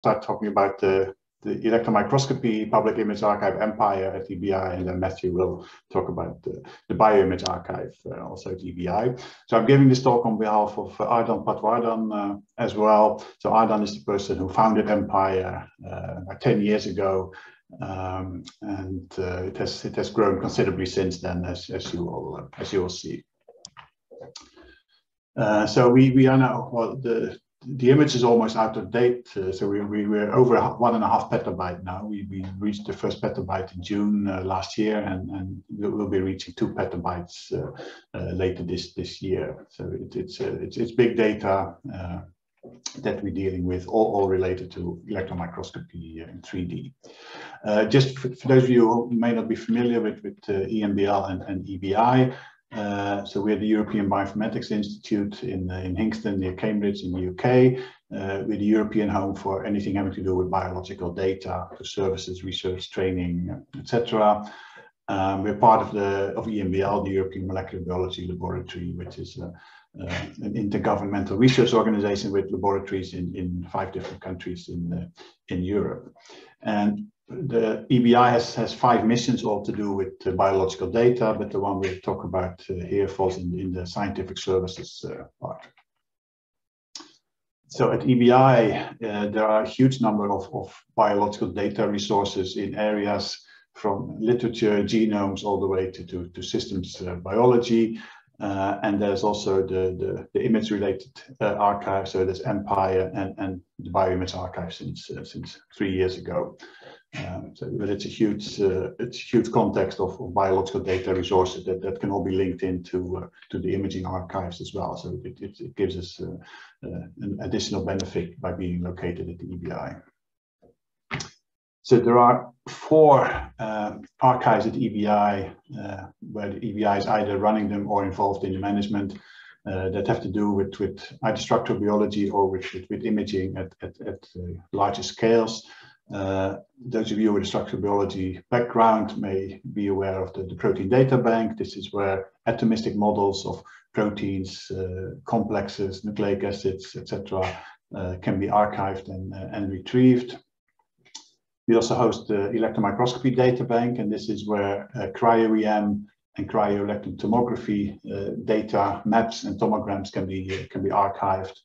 start talking about the the electron microscopy public image archive EMPIAR at EBI, and then Matthew will talk about the, the bioimage archive uh, also at EBI. So I'm giving this talk on behalf of uh, Ardan Patwardhan uh, as well. So Ardan is the person who founded EMPIAR uh, 10 years ago, um, and uh, it has it has grown considerably since then, as, as you will as you will see. Uh, so we we are now well the the image is almost out of date. Uh, so we, we were over one and a half petabyte now. We, we reached the first petabyte in June uh, last year, and, and we'll be reaching two petabytes uh, uh later this this year. So it, it's, uh, it's it's big data uh, that we're dealing with, all, all related to electron microscopy in 3D. just for, for, those of you who may not be familiar with, with EMBL and, and EBI, uh, so we're the European Bioinformatics Institute in, uh, in Hinxton near Cambridge in the UK. Uh, we're the European home for anything having to do with biological data, for services, research, training, etc. Um, we're part of the of EMBL, the European Molecular Biology Laboratory, which is uh, an intergovernmental research organization with laboratories in, in five different countries in, in Europe. And the EBI has, has five missions all to do with uh, biological data, but the one we talk about uh, here falls in, in the scientific services uh, part. So at EBI, uh, there are a huge number of, of biological data resources in areas from literature, genomes, all the way to, to, to systems uh, biology. Uh, and there's also the, the, the image related archive. So there's EMPIAR and, and the bioimage archive since, since three years ago. Um, so, but it's a huge, uh, it's a huge context of, of, biological data resources that, that can all be linked into uh, to the imaging archives as well. So it, it, it gives us uh, uh an additional benefit by being located at the EBI. So there are four uh, archives at EBI uh, where the EBI is either running them or involved in the management. that have to do with, with either structural biology or with, with, with imaging at, at, at larger scales. Uh, those of you with a structural biology background may be aware of the, the, protein data bank. This is where atomistic models of proteins, uh, complexes, nucleic acids, etc., uh, can be archived and, uh, and retrieved. We also host the electron microscopy data bank, and this is where uh, cryo-EM and cryo-electron tomography uh, data, maps, and tomograms can be can be archived.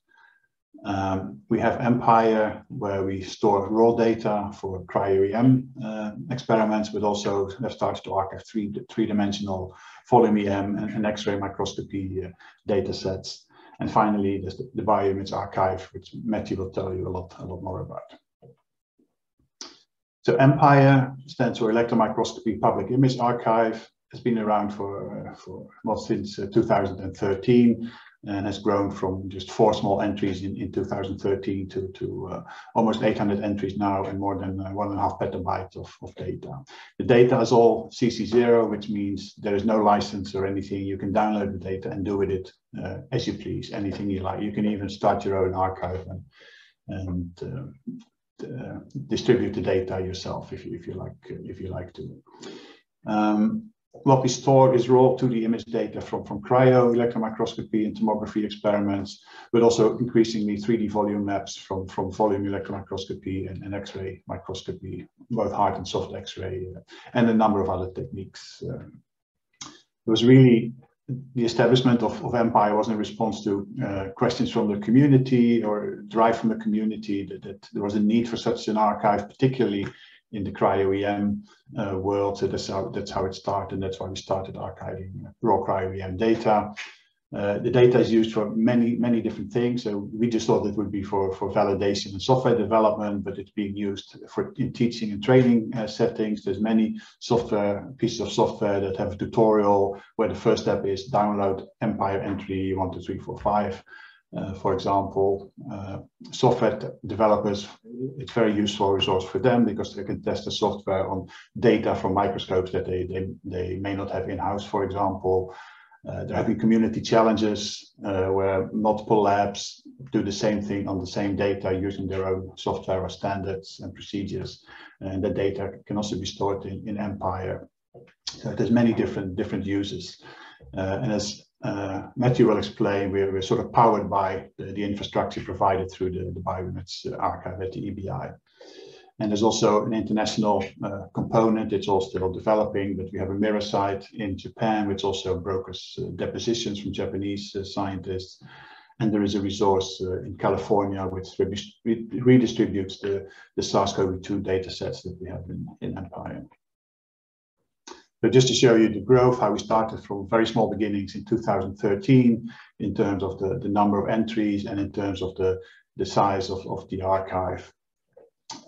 Um, we have EMPIAR, where we store raw data for cryo-EM uh, experiments, but also have started to archive three, three-dimensional volume EM and, and X-ray microscopy uh, data sets. And finally, there's the, the bioimage archive, which Matthew will tell you a lot, a lot more about. So EMPIAR stands for Electron Microscopy Public Image Archive. It's been around for, uh, for well, since uh, 2013 and has grown from just four small entries in, in 2013 to, to uh, almost 800 entries now and more than uh, one and a half petabytes of, of data. The data is all CC0, which means there is no license or anything. You can download the data and do with it uh, as you please, anything you like. You can even start your own archive and, and uh, uh, distribute the data yourself if you, if you like if you like to. Um, what we store is raw 2D image data from, from cryo, electron microscopy, and tomography experiments, but also increasingly 3D volume maps from, from volume electron microscopy and, and X-ray microscopy, both hard and soft X-ray, uh, and a number of other techniques. Um, it was really the establishment of, of EMPIAR was in response to uh, questions from the community or drive from the community that, that there was a need for such an archive, particularly in the cryo-EM uh, world. So that's how, that's how it started. And that's why we started archiving raw cryo-EM data. Uh, the data is used for many, many different things. So we just thought it would be for, for validation and software development, but it's being used for in teaching and training uh, settings. There's many software pieces of software that have a tutorial where the first step is download EMPIAR entry one, two, three, four, five. Uh, for example, uh, software developers, it's very useful resource for them because they can test the software on data from microscopes that they, they, they may not have in-house, for example. Uh, there have been community challenges uh, where multiple labs do the same thing on the same data using their own software or standards and procedures. And the data can also be stored in, in EMPIAR. So there's many different different uses. Uh, and as uh, Matthew will explain, we're, we're, sort of powered by the, the infrastructure provided through the, the Bioimage archive at the EBI. And there's also an international uh, component. It's all still developing, but we have a mirror site in Japan, which also brokers uh, depositions from Japanese uh, scientists. And there is a resource uh, in California which redistributes the, the SARS-CoV-2 data sets that we have in, in EMPIAR. But just to show you the growth, how we started from very small beginnings in 2013 in terms of the, the number of entries and in terms of the, the size of, of the archive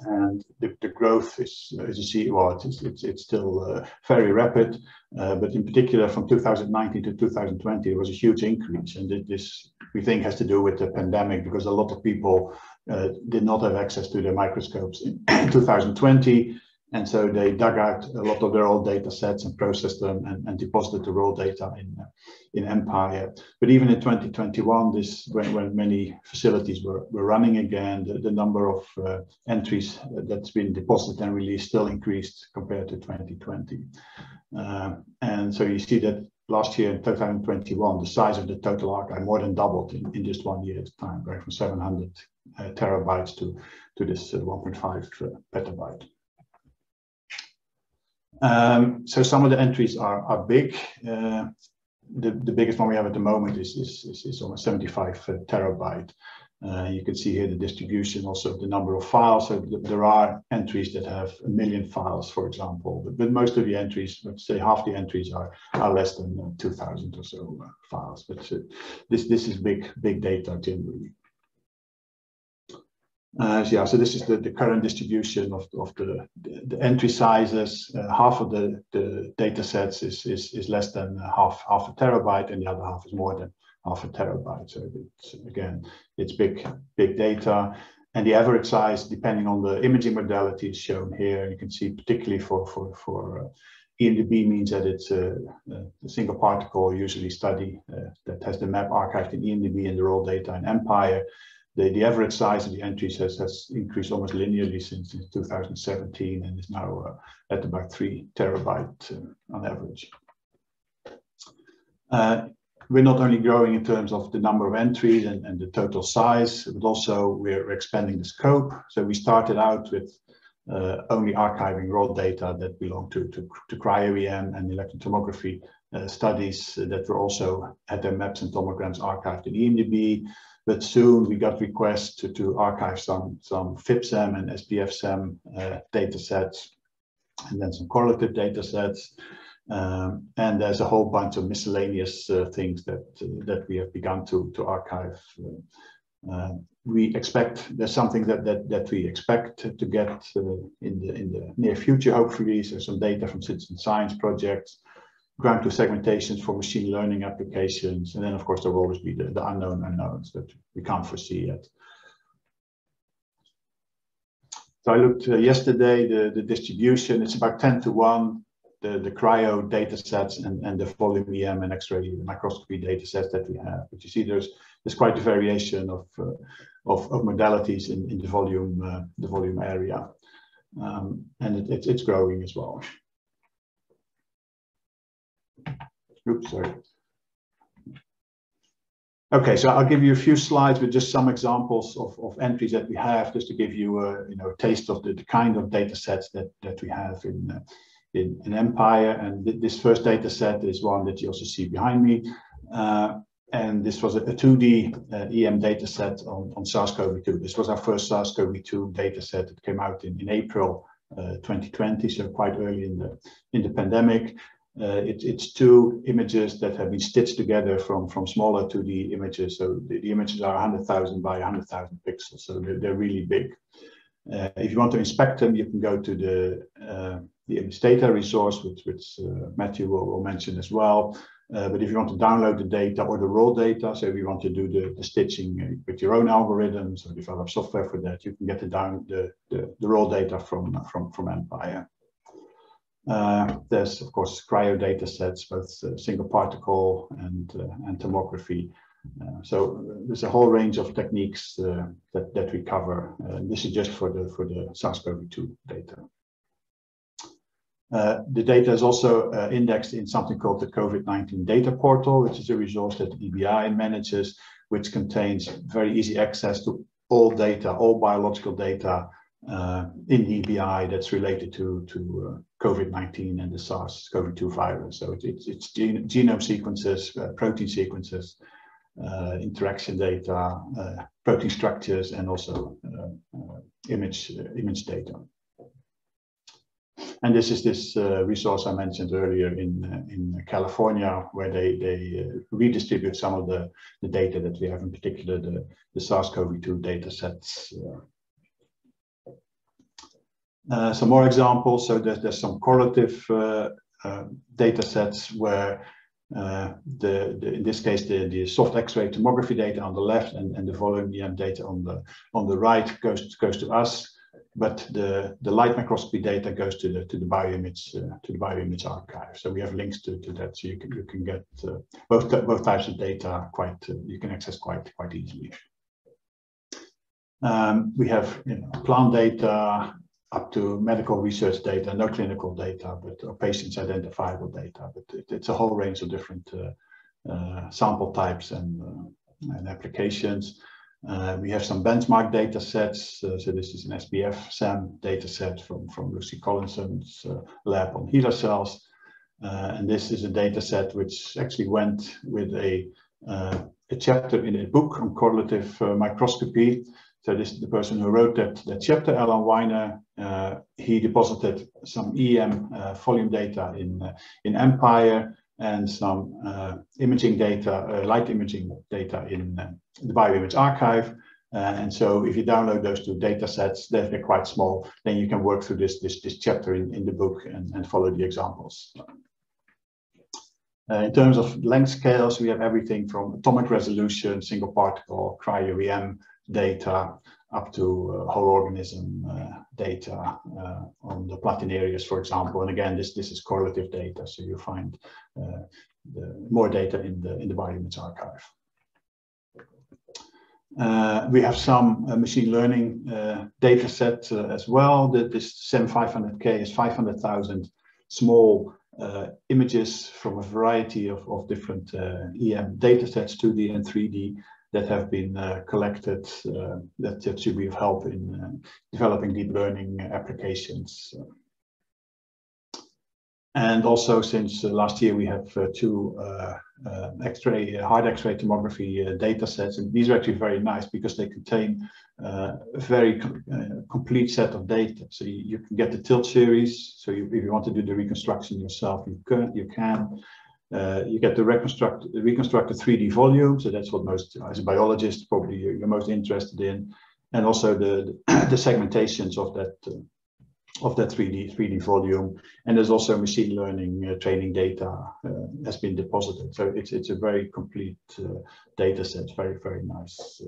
and the, the growth is, as you see, well, it's, it's, it's still uh, very rapid, uh, but in particular from 2019 to 2020, there was a huge increase. And this, we think, has to do with the pandemic because a lot of people uh, did not have access to their microscopes in 2020. And so they dug out a lot of their old data sets and processed them and, and deposited the raw data in, in EMPIAR. But even in 2021, this when, when many facilities were, were running again, the, the number of uh, entries that's been deposited and released still increased compared to 2020. Uh, and so you see that last year in 2021, the size of the total archive more than doubled in, in just one year's time, going from 700 uh, terabytes to, to this uh, 1.5 uh, petabyte. Um, so some of the entries are, are big. Uh, the, the biggest one we have at the moment is, is, is, is almost 75 uh, terabyte. Uh, you can see here the distribution, also the number of files. So th there are entries that have a million files, for example, but, but most of the entries, let's say half the entries are, are less than uh, 2000 or so uh, files. But uh, this, this is big, big data generally. Uh, yeah, so this is the, the current distribution of, of the, the, entry sizes. Uh, half of the, the data sets is, is, is less than half, half a terabyte and the other half is more than half a terabyte. So it's, again, it's big, big data. And the average size, depending on the imaging modality, is shown here. You can see particularly for, for, for uh, EMDB means that it's a, a single particle usually study uh, that has the map archived in EMDB and the raw data in EMPIAR the, the average size of the entries has, has increased almost linearly since, since 2017 and is now uh, at about three terabyte uh, on average. Uh, we're not only growing in terms of the number of entries and, and the total size, but also we're expanding the scope. So we started out with uh, only archiving raw data that belong to, to, to cryo-EM and electron tomography studies that were also had their maps and tomograms archived in EMDB. But soon we got requests to, to archive some, some FIB-SEM and SBF-SEM uh, data sets, and then some correlative data sets. Um, and there's a whole bunch of miscellaneous uh, things that uh, that we have begun to to archive. Uh, we expect there's something that that that we expect to get uh, in the in the near future. Hopefully, so some data from citizen science projects ground truth segmentations for machine learning applications. And then, of course, there will always be the, the unknown unknowns that we can't foresee yet. So I looked uh, yesterday, the, the distribution, it's about 10 to 1, the, the cryo data sets and, and the volume EM and X-ray microscopy data sets that we have. But you see there's there's quite a variation of, uh, of, of, modalities in, in the volume uh, the volume area. Um, and it, it, it's growing as well. Oops, sorry. Okay, so I'll give you a few slides with just some examples of, of entries that we have, just to give you a you know a taste of the, the kind of data sets that that we have in uh, in, in EMPIAR. And th this first data set is one that you also see behind me. Uh, and this was a, a 2D uh, EM data set on, on SARS-CoV-2. This was our first SARS-CoV-2 data set that came out in, in April uh, 2020, so quite early in the in the pandemic. Uh, it, it's two images that have been stitched together from, from smaller to the images. So the, the images are 100,000 by 100,000 pixels, so they're, they're really big. Uh, if you want to inspect them, you can go to the, uh, the image data resource, which, which uh, Matthew will, will, mention as well. Uh, but if you want to download the data or the raw data, so if you want to do the, the stitching with your own algorithms or develop software for that, you can get the, down, the, the, the raw data from, from, from EMPIAR. Uh, there's, of course, cryo data sets, both uh, single particle and, uh, and tomography. Uh, so there's a whole range of techniques that, that we cover. this is just for the, for the SARS-CoV-2 data. Uh, the data is also uh, indexed in something called the COVID-19 data portal, which is a resource that EBI manages, which contains very easy access to all data, all biological data uh, in EBI that's related to, to COVID-19 and the SARS-CoV-2 virus. So it, it's, it's gen genome sequences, uh, protein sequences, uh, interaction data, protein structures, and also image, image data. And this is this uh, resource I mentioned earlier in uh, in California, where they they uh, redistribute some of the the data that we have, in particular the the SARS-CoV-2 data sets. Uh, some more examples. So there's there's some correlative uh, uh, data sets where the, the, in this case the, the soft X-ray tomography data on the left and, and the volume EM data on the on the right goes goes to us but the, the light microscopy data goes to the to the bioimage uh, to the bioimage archive. So we have links to, to that, so you can you can get uh, both both types of data quite uh, you can access quite quite easily. Um, we have you know, plant data up to medical research data, no clinical data, but patients identifiable data. But it, it's a whole range of different uh, uh, sample types and uh, and applications. Uh, we have some benchmark data sets. Uh, so this is an SBF SEM data set from, from Lucy Collinson's uh, lab on HeLa cells. Uh, and this is a data set which actually went with a, uh, a chapter in a book on correlative uh, microscopy. So this is the person who wrote that, that chapter, Allon Weiner. he deposited some EM volume data in, in EMPIAR and some uh, imaging data, uh, light imaging data in uh, the bioimage archive. Uh, and so if you download those two data sets, they're, they're, quite small, then you can work through this, this, this chapter in, in the book and, and follow the examples. Uh, in terms of length scales, we have everything from atomic resolution, single particle, cryo-EM data, up to uh, whole organism uh, data uh, on the Platynereis, for example. And again, this, this is correlative data, so you find the, more data in the, in the bioimage archive. Uh, we have some uh, machine learning uh, data set as well. That this CEM 500K is 500,000 small images from a variety of, of different EM data sets, 2D and 3D, that have been uh, collected uh, that, that should be of help in uh, developing deep learning applications. And also since last year we have two X-ray, hard X-ray tomography data sets. And these are actually very nice because they contain a very complete set of data. So you, you, can get the tilt series. So you, if you want to do the reconstruction yourself, you can. You can. Uh, you get the reconstruct, reconstructed 3D volume, so that's what most, as a biologist, probably you're, most interested in, and also the the segmentations of that uh, of that 3D 3D volume, and there's also machine learning uh, training data uh, has been deposited. So it's it's a very complete uh, data set, very very nice.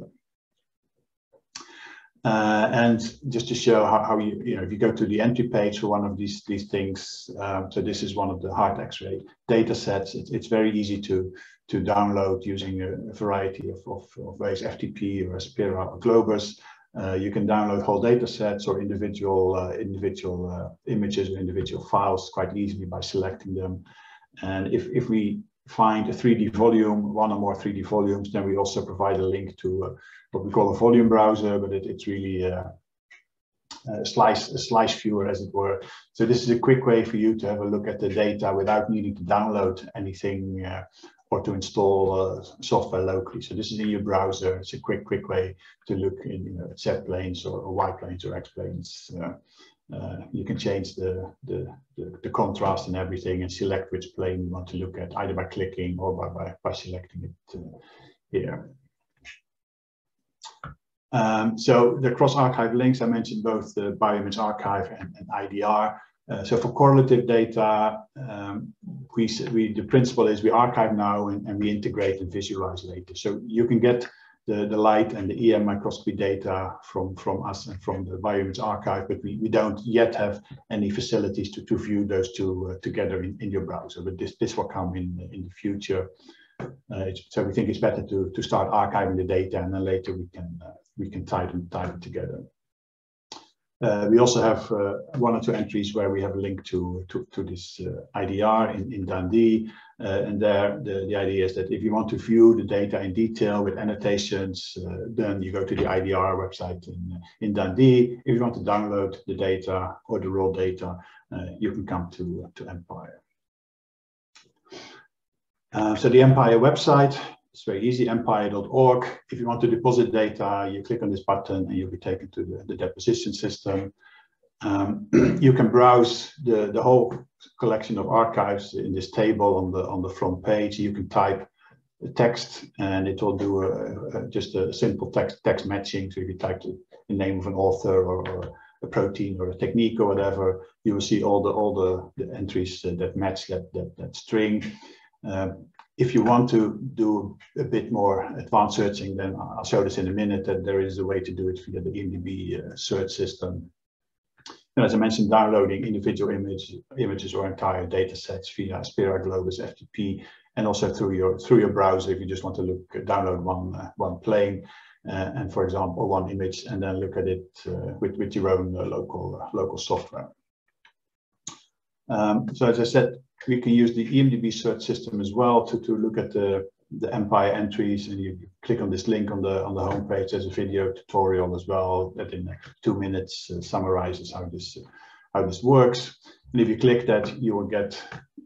Uh, and just to show how, how, you, you know, if you go to the entry page for one of these these things, um, so this is one of the hard X-ray data sets. It's, it's very easy to to download using a, a variety of, of, of, ways, FTP or Aspera or Globus. Uh, you can download whole data sets or individual uh, individual uh, images or individual files quite easily by selecting them. And if, if we find a 3D volume, one or more 3D volumes, then we also provide a link to uh, what we call a volume browser, but it, it's really uh, a slice, a slice viewer, as it were. So this is a quick way for you to have a look at the data without needing to download anything uh, or to install uh, software locally. So this is in your browser. It's a quick, quick way to look in you know, Z planes or, or Y planes or X planes. Uh, you can change the, the, the, the, contrast and everything and select which plane you want to look at either by clicking or by, by, by selecting it uh, here. Um, so the cross-archive links, I mentioned both the Bioimage Archive and, and IDR. Uh, so for correlative data, um, we, we, the principle is we archive now and, and we integrate and visualize later. So you can get the, the light and the EM microscopy data from, from us and from the Bioimage archive, but we, we don't yet have any facilities to, to view those two uh, together in, in your browser. But this, this will come in, in the future. Uh, so we think it's better to, to start archiving the data and then later we can, uh, we can tie them, tie them together. Uh, we also have uh, one or two entries where we have a link to, this uh, IDR in, Dundee. And there, the, idea is that if you want to view the data in detail with annotations, then you go to the IDR website in, in Dundee. If you want to download the data or the raw data, you can come to, to EMPIAR. so the EMPIAR website it's very easy, empiar.org. If you want to deposit data, you click on this button and you'll be taken to the, the deposition system. Um, you can browse the, the whole collection of archives in this table on the on the front page. You can type text and it will do a, a, just a simple text text matching. So if you type the, the name of an author or, or, a protein or a technique or whatever, you will see all the all the, the entries that match that that, that string. Um, if you want to do a bit more advanced searching, then I'll show this in a minute, that there is a way to do it via the EMDB uh, search system. And as I mentioned, downloading individual image, images or entire data sets via Aspera Globus FTP, and also through your through your browser if you just want to look download one uh, one plane uh, and for example one image and then look at it uh, with with your own uh, local uh, local software. Um, so as I said, we can use the EMDB search system as well to, to look at the, the EMPIAR entries and you click on this link on the on the homepage. There's a video tutorial as well that in two minutes uh, summarizes how this uh, how this works. And if you click that, you will get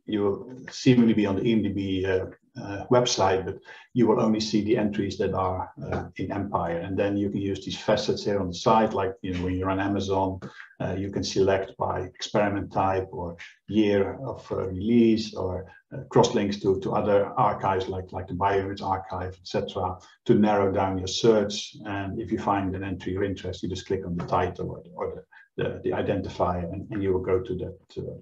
you will seemingly be on the EMDB uh, uh, website, but you will only see the entries that are uh, in EMPIAR. And then you can use these facets here on the side, like you know when you're on Amazon, uh, you can select by experiment type or year of uh, release or uh, cross links to, to other archives like, like the Bioimage archive, etc., to narrow down your search. And if you find an entry of interest, you just click on the title or, or the, the, the identifier and, and you will go to that uh,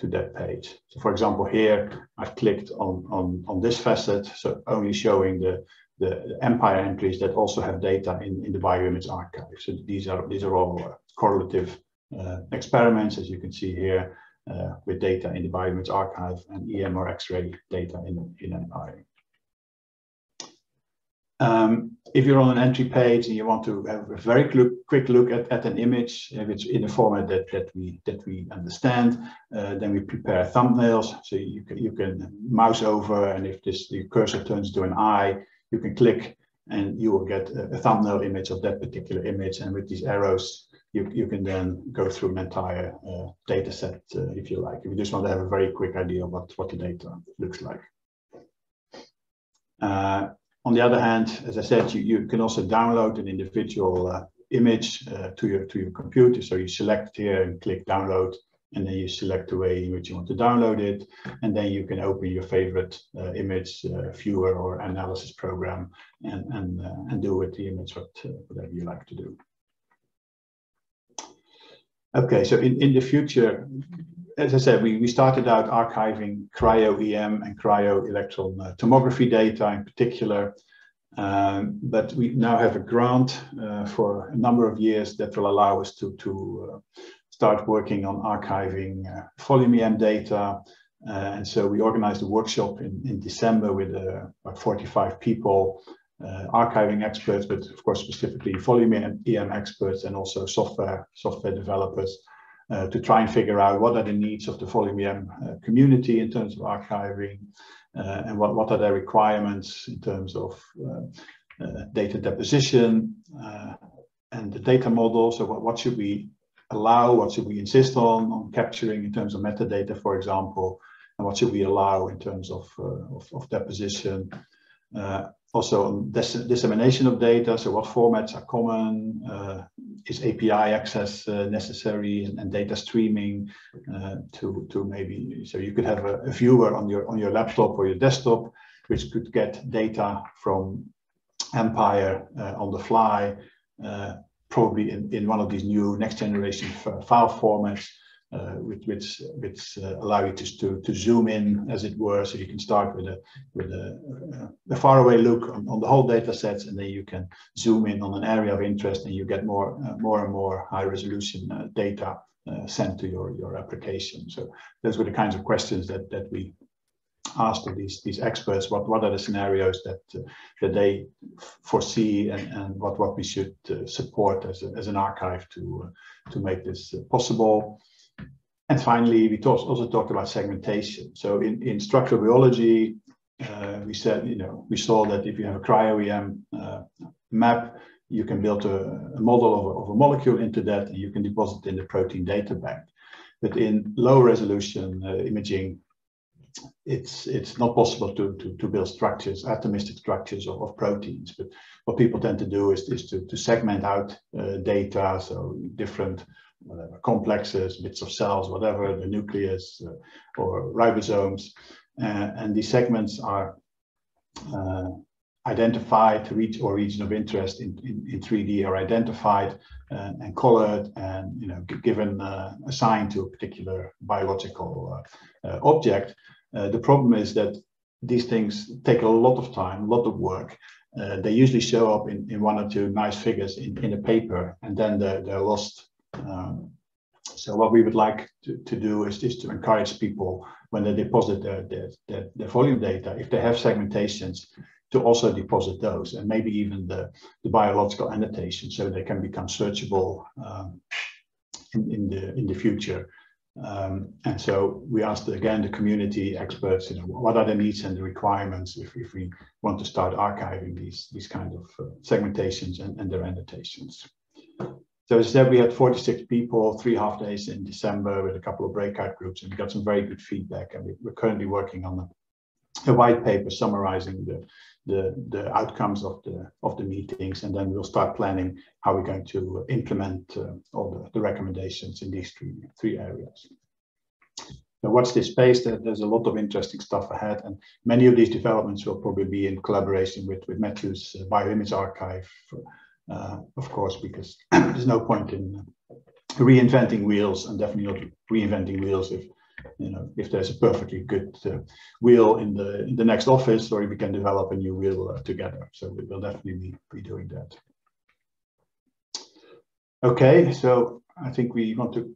to that page. So for example, here I've clicked on, on, on this facet, so only showing the, the, EMPIAR entries that also have data in, in the bioimage archive. So these are, these are all correlative uh, experiments, as you can see here, uh, with data in the bioimage archive and EM or X-ray data in, in EMPIAR. Um, if you're on an entry page and you want to have a very quick look at, at an image, it's in a format that, that we that we understand, uh, then we prepare thumbnails. So you can, you can mouse over, and if this the cursor turns to an eye, you can click, and you will get a, a thumbnail image of that particular image. And with these arrows, you, you can then go through an entire uh, data set uh, if you like. If you just want to have a very quick idea of what, what the data looks like. Uh, on the other hand, as I said, you, you can also download an individual uh, image uh, to your to your computer. So you select here and click download, and then you select the way in which you want to download it, and then you can open your favorite uh, image uh, viewer or analysis program and and uh, and do with the image what uh, whatever you like to do. Okay, so in, in the future, as I said, we, we started out archiving cryo-EM and cryo-electron uh, tomography data in particular. Um, but we now have a grant uh, for a number of years that will allow us to, to uh, start working on archiving uh, volume EM data. Uh, and so we organized a workshop in, in December with uh, about 45 people, archiving experts, but of course specifically volume EM experts and also software, software developers uh, to try and figure out what are the needs of the volume uh, community in terms of archiving uh, and what, what are their requirements in terms of uh, uh, data deposition and the data model. So what, what should we allow, what should we insist on, on capturing in terms of metadata, for example, and what should we allow in terms of, of, of, deposition. Also dis dissemination of data, so what formats are common, is API access uh, necessary and, and, data streaming uh, to to maybe so you could have a, a, viewer on your on your laptop or your desktop which could get data from EMPIAR uh, on the fly, uh, probably in, in one of these new next generation file formats uh, which which, which uh, allow you to, to to zoom in as it were so you can start with a with a, a faraway look on, on, the whole data sets and then you can zoom in on an area of interest and you get more uh, more and more high resolution uh, data uh, sent to your your application. So those were the kinds of questions that that we asked these these experts. What what are the scenarios that uh, that they foresee and, and what what we should uh, support as, a, as an archive to uh, to make this uh, possible and finally we talk, also talked about segmentation so in in structural biology uh, we said you know we saw that if you have a cryo-EM uh, map you can build a, a model of a, of a molecule into that and you can deposit in the protein data bank but in low resolution imaging it's it's not possible to, to, to build structures, atomistic structures of, of proteins. But what people tend to do is, is to, to segment out uh, data, so different whatever complexes, bits of cells, whatever, the nucleus uh, or ribosomes. Uh, and these segments are uh, identified to reach or region of interest in, in, in 3D are identified uh, and colored and you know given uh, assigned to a particular biological uh, object the problem is that these things take a lot of time, a lot of work. Uh, they usually show up in, in one or two nice figures in, in a paper and then they're, they're lost. Um, so what we would like to, to do is, is to encourage people when they deposit their, their, their, their, volume data, if they have segmentations, to also deposit those and maybe even the, the biological annotation so they can become searchable um, in, in, the, in the future. Um, and so we asked again the community experts, you know, what are the needs and the requirements if, if we want to start archiving these these kind of uh, segmentations and, and their annotations. So as I said, we had 46 people, three half days in December with a couple of breakout groups, and we got some very good feedback. And we, are currently working on a, white paper summarizing the the, the outcomes of the of the meetings, and then we'll start planning how we're going to implement uh, all the, the recommendations in these three three areas. Now, watch this space. There's a lot of interesting stuff ahead, and many of these developments will probably be in collaboration with with Matthew's uh, bioimage archive, uh, of course, because there's no point in reinventing wheels, and definitely not reinventing wheels if you know, if there's a perfectly good uh, wheel in the in the next office, or if we can develop a new wheel uh, together. So we will definitely be, be doing that. Okay, so I think we want to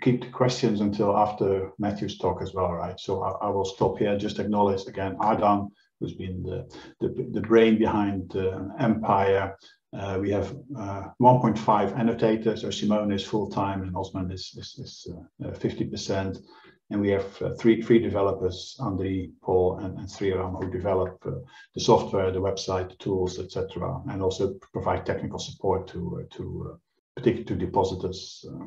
keep the questions until after Matthew's talk as well, right? So I, I will stop here. Just acknowledge again Ardan who's been the the, the brain behind uh, EMPIAR. Uh, we have uh, 1.5 annotators, so Simone is full-time and Osman is 50%. And we have uh, three three developers, Andy, Paul, and, and Sriram, who develop uh, the software, the website, the tools, etc., and also provide technical support to uh, to uh, particularly to depositors. Uh,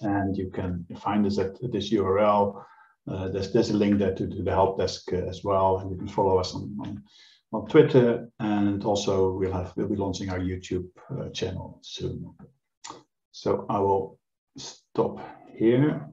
and you can find us at, this URL. Uh, there's there's a link there to, to the help desk as well, and you can follow us on, on on Twitter, and also we'll have we'll be launching our YouTube uh, channel soon. So I will stop here.